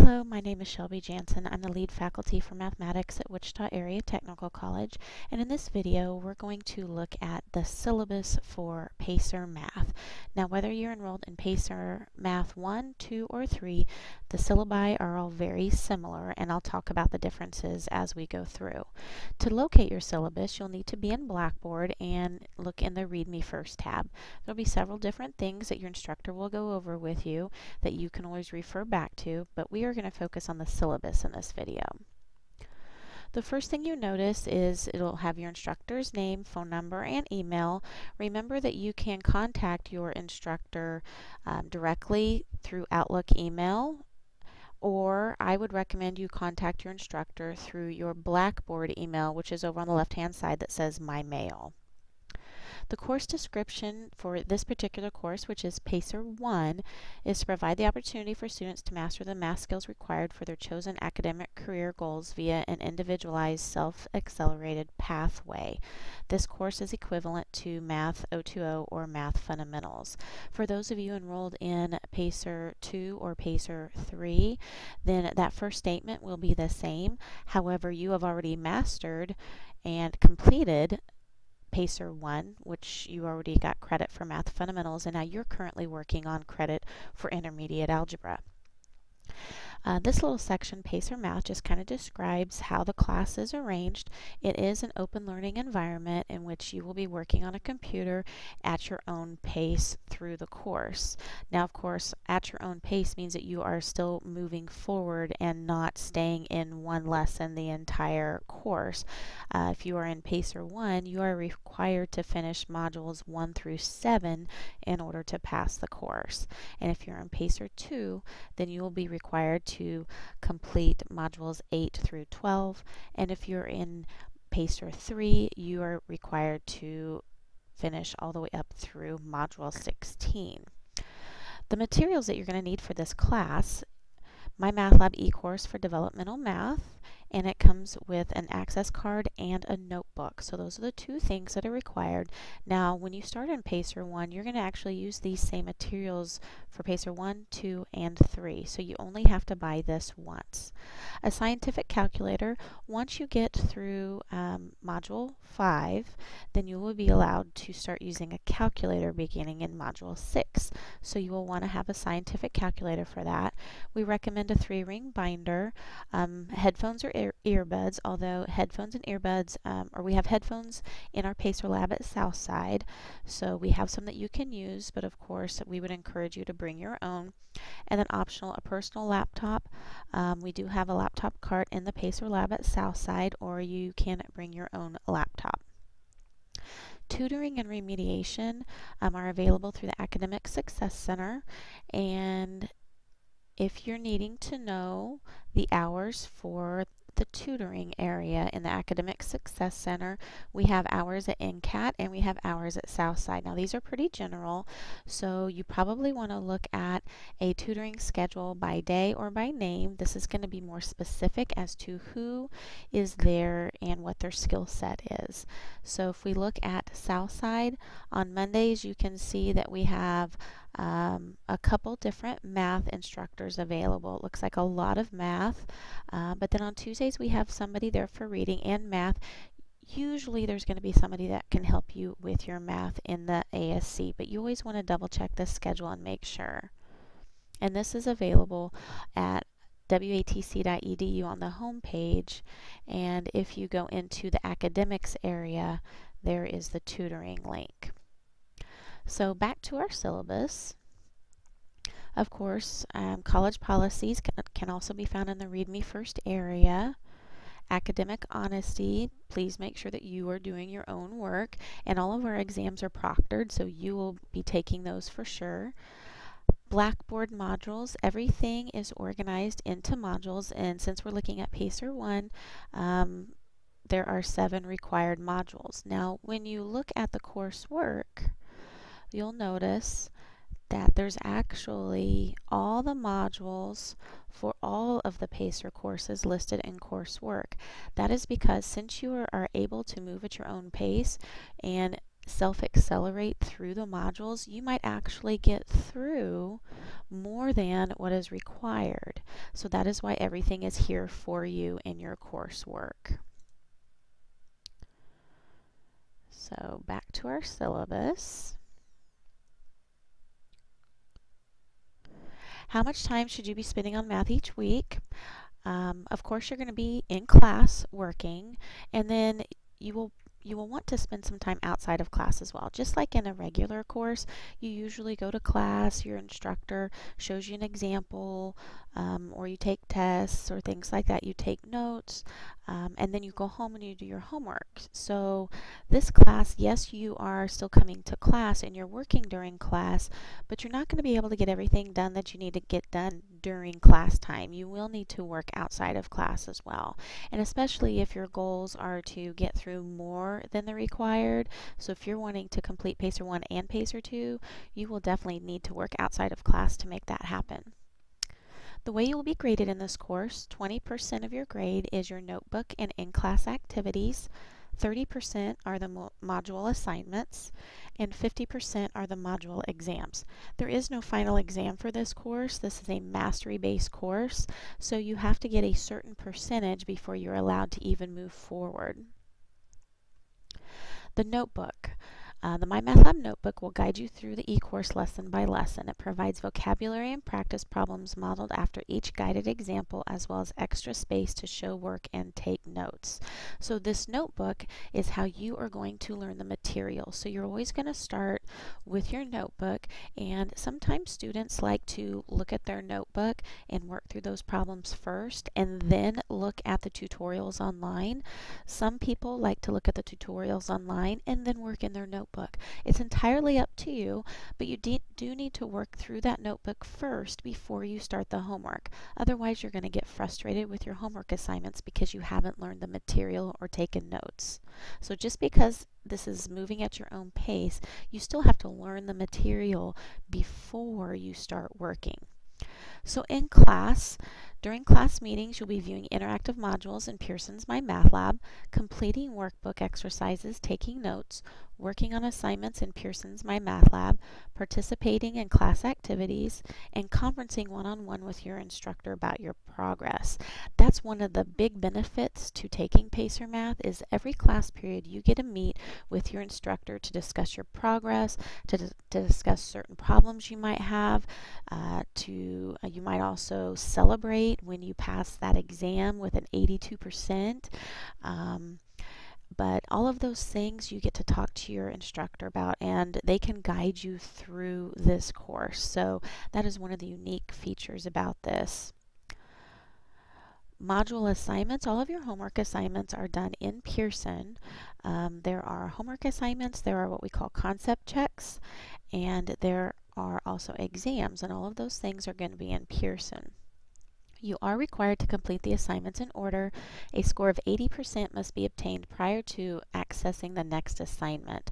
Hello, my name is Shelby Jansen. I'm the lead faculty for mathematics at Wichita Area Technical College and in this video we're going to look at the syllabus for PACER Math. Now whether you're enrolled in PACER Math 1, 2, or 3, the syllabi are all very similar and I'll talk about the differences as we go through. To locate your syllabus you'll need to be in Blackboard and look in the Read Me First tab. There'll be several different things that your instructor will go over with you that you can always refer back to, but we are going to focus on the syllabus in this video. The first thing you notice is it'll have your instructor's name, phone number, and email. Remember that you can contact your instructor um, directly through Outlook email or I would recommend you contact your instructor through your Blackboard email, which is over on the left-hand side that says My Mail. The course description for this particular course, which is PACER 1, is to provide the opportunity for students to master the math skills required for their chosen academic career goals via an individualized self-accelerated pathway. This course is equivalent to Math 020 or Math Fundamentals. For those of you enrolled in PACER 2 or PACER 3, then that first statement will be the same. However, you have already mastered and completed PACER 1, which you already got credit for Math Fundamentals, and now you're currently working on credit for Intermediate Algebra. Uh, this little section, Pacer Math, just kind of describes how the class is arranged. It is an open learning environment in which you will be working on a computer at your own pace through the course. Now, of course, at your own pace means that you are still moving forward and not staying in one lesson the entire course. Uh, if you are in Pacer 1, you are required to finish modules 1 through 7 in order to pass the course. And if you're in Pacer 2, then you will be required to complete modules 8 through 12. And if you're in PACER 3, you are required to finish all the way up through module 16. The materials that you're going to need for this class, MyMathLab e-course for developmental math, and it comes with an access card and a notebook. So those are the two things that are required. Now when you start in PACER 1 you're going to actually use these same materials for PACER 1, 2, and 3. So you only have to buy this once. A scientific calculator, once you get through um, Module 5 then you will be allowed to start using a calculator beginning in Module 6. So you will want to have a scientific calculator for that. We recommend a three-ring binder. Um, headphones or ear earbuds, although headphones and earbuds, um, or we have headphones in our Pacer Lab at Southside, so we have some that you can use, but of course we would encourage you to bring your own. And then optional, a personal laptop. Um, we do have a laptop cart in the Pacer Lab at Southside, or you can bring your own laptop. Tutoring and remediation um, are available through the Academic Success Center, and if you're needing to know the hours for the tutoring area in the Academic Success Center. We have hours at NCAT and we have hours at Southside. Now these are pretty general, so you probably want to look at a tutoring schedule by day or by name. This is going to be more specific as to who is there and what their skill set is. So if we look at Southside, on Mondays you can see that we have um, a couple different math instructors available. It looks like a lot of math, uh, but then on Tuesdays we have somebody there for reading and math. Usually there's going to be somebody that can help you with your math in the ASC, but you always want to double check the schedule and make sure. And this is available at watc.edu on the home page and if you go into the academics area there is the tutoring link. So back to our syllabus. Of course, um, college policies can, can also be found in the Read Me First area. Academic honesty, please make sure that you are doing your own work. And all of our exams are proctored, so you will be taking those for sure. Blackboard modules, everything is organized into modules. And since we're looking at PACER 1, um, there are seven required modules. Now, when you look at the coursework, you'll notice that there's actually all the modules for all of the PACER courses listed in coursework. That is because since you are, able to move at your own pace and self-accelerate through the modules, you might actually get through more than what is required. So that is why everything is here for you in your coursework. So back to our syllabus. How much time should you be spending on math each week? Um, of course, you're going to be in class working, and then you will you will want to spend some time outside of class as well. Just like in a regular course, you usually go to class, your instructor shows you an example, um, or you take tests or things like that. You take notes, um, and then you go home and you do your homework. So this class, yes, you are still coming to class and you're working during class, but you're not going to be able to get everything done that you need to get done during class time. You will need to work outside of class as well. And especially if your goals are to get through more than the required. So if you're wanting to complete PACER 1 and PACER 2, you will definitely need to work outside of class to make that happen. The way you will be graded in this course, 20% of your grade is your notebook and in-class activities, 30% are the mo module assignments, and 50% are the module exams. There is no final exam for this course. This is a mastery-based course, so you have to get a certain percentage before you're allowed to even move forward. The notebook. Uh, the MyMathLab Notebook will guide you through the e-course lesson by lesson. It provides vocabulary and practice problems modeled after each guided example as well as extra space to show work and take notes. So this notebook is how you are going to learn the material. So you're always going to start with your notebook and sometimes students like to look at their notebook and work through those problems first and then look at the tutorials online. Some people like to look at the tutorials online and then work in their notebook notebook. It's entirely up to you, but you do need to work through that notebook first before you start the homework. Otherwise, you're going to get frustrated with your homework assignments because you haven't learned the material or taken notes. So just because this is moving at your own pace, you still have to learn the material before you start working. So in class, during class meetings, you'll be viewing interactive modules in Pearson's MyMathLab, completing workbook exercises, taking notes, working on assignments in Pearson's MyMathLab, participating in class activities, and conferencing one-on-one -on -one with your instructor about your progress. That's one of the big benefits to taking PACER Math is every class period you get to meet with your instructor to discuss your progress, to, to discuss certain problems you might have, uh, to uh, you might also celebrate when you pass that exam with an 82%. Um, but all of those things you get to talk to your instructor about and they can guide you through this course. So that is one of the unique features about this. Module assignments, all of your homework assignments are done in Pearson. Um, there are homework assignments, there are what we call concept checks, and there are also exams, and all of those things are going to be in Pearson. You are required to complete the assignments in order. A score of 80% must be obtained prior to accessing the next assignment.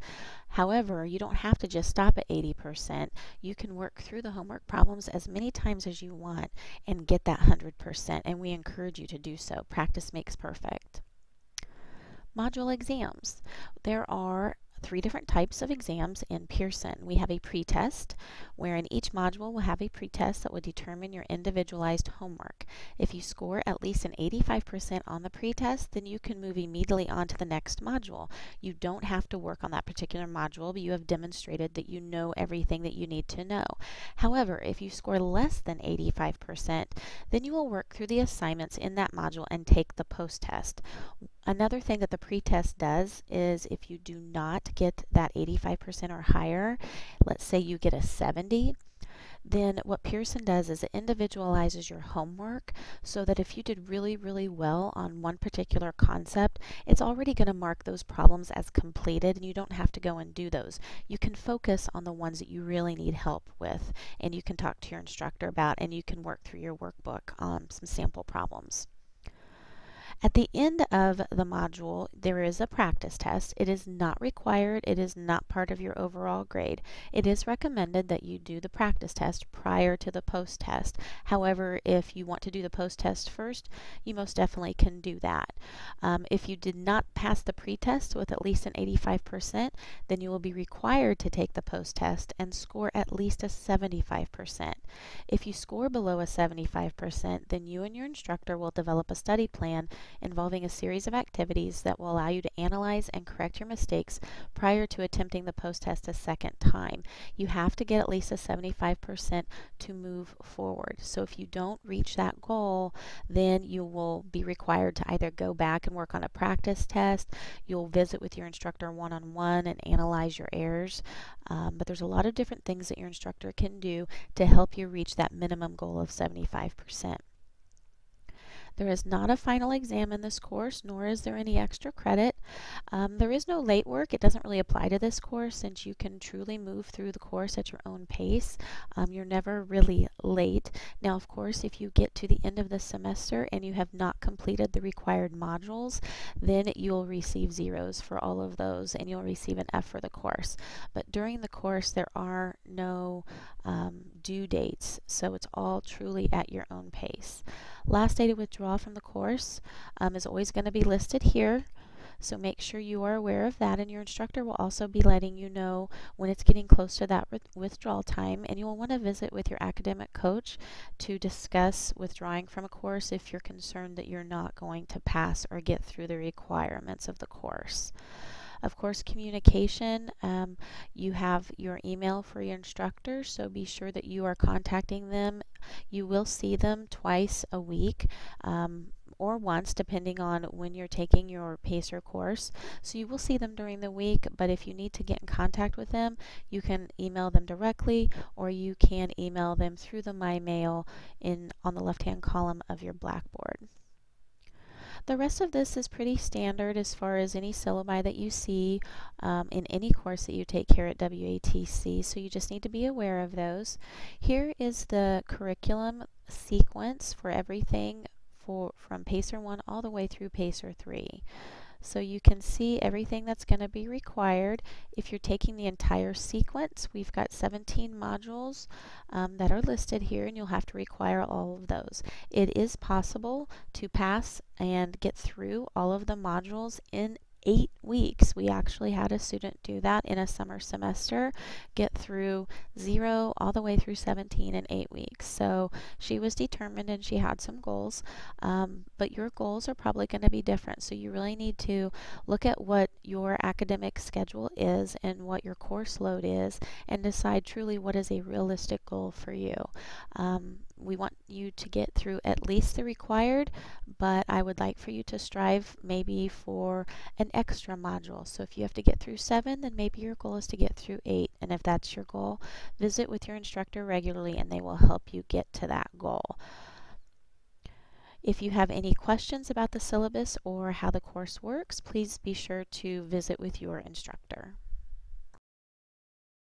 However, you don't have to just stop at 80%. You can work through the homework problems as many times as you want and get that 100%, and we encourage you to do so. Practice makes perfect. Module exams. There are three different types of exams in Pearson. We have a pretest, wherein each module will have a pretest that will determine your individualized homework. If you score at least an 85% on the pretest, then you can move immediately on to the next module. You don't have to work on that particular module, but you have demonstrated that you know everything that you need to know. However, if you score less than 85%, then you will work through the assignments in that module and take the post-test. Another thing that the pretest does is if you do not get that 85% or higher, let's say you get a 70, then what Pearson does is it individualizes your homework so that if you did really, really well on one particular concept, it's already going to mark those problems as completed and you don't have to go and do those. You can focus on the ones that you really need help with and you can talk to your instructor about and you can work through your workbook on some sample problems. At the end of the module, there is a practice test. It is not required. It is not part of your overall grade. It is recommended that you do the practice test prior to the post test. However, if you want to do the post test first, you most definitely can do that. Um, if you did not pass the pre-test with at least an 85%, then you will be required to take the post test and score at least a 75%. If you score below a 75%, then you and your instructor will develop a study plan involving a series of activities that will allow you to analyze and correct your mistakes prior to attempting the post-test a second time. You have to get at least a 75% to move forward. So if you don't reach that goal, then you will be required to either go back and work on a practice test, you'll visit with your instructor one-on-one -on -one and analyze your errors. Um, but there's a lot of different things that your instructor can do to help you reach that minimum goal of 75%. There is not a final exam in this course, nor is there any extra credit. Um, there is no late work. It doesn't really apply to this course since you can truly move through the course at your own pace. Um, you're never really late. Now, of course, if you get to the end of the semester and you have not completed the required modules, then you'll receive zeros for all of those and you'll receive an F for the course. But during the course, there are no um, due dates, so it's all truly at your own pace. Last day to withdraw from the course um, is always going to be listed here. So make sure you are aware of that and your instructor will also be letting you know when it's getting close to that withdrawal time and you will want to visit with your academic coach to discuss withdrawing from a course if you're concerned that you're not going to pass or get through the requirements of the course. Of course, communication, um, you have your email for your instructor, so be sure that you are contacting them. You will see them twice a week. Um, or once depending on when you're taking your PACER course. So you will see them during the week, but if you need to get in contact with them, you can email them directly or you can email them through the My Mail in on the left-hand column of your Blackboard. The rest of this is pretty standard as far as any syllabi that you see um, in any course that you take here at WATC, so you just need to be aware of those. Here is the curriculum sequence for everything for from PACER 1 all the way through PACER 3. So you can see everything that's going to be required. If you're taking the entire sequence, we've got 17 modules um, that are listed here and you'll have to require all of those. It is possible to pass and get through all of the modules in eight weeks. We actually had a student do that in a summer semester, get through zero all the way through 17 in eight weeks. So she was determined and she had some goals, um, but your goals are probably going to be different. So you really need to look at what your academic schedule is and what your course load is and decide truly what is a realistic goal for you. Um, we want you to get through at least the required, but I would like for you to strive maybe for an extra module. So if you have to get through seven, then maybe your goal is to get through eight. And if that's your goal, visit with your instructor regularly and they will help you get to that goal. If you have any questions about the syllabus or how the course works, please be sure to visit with your instructor.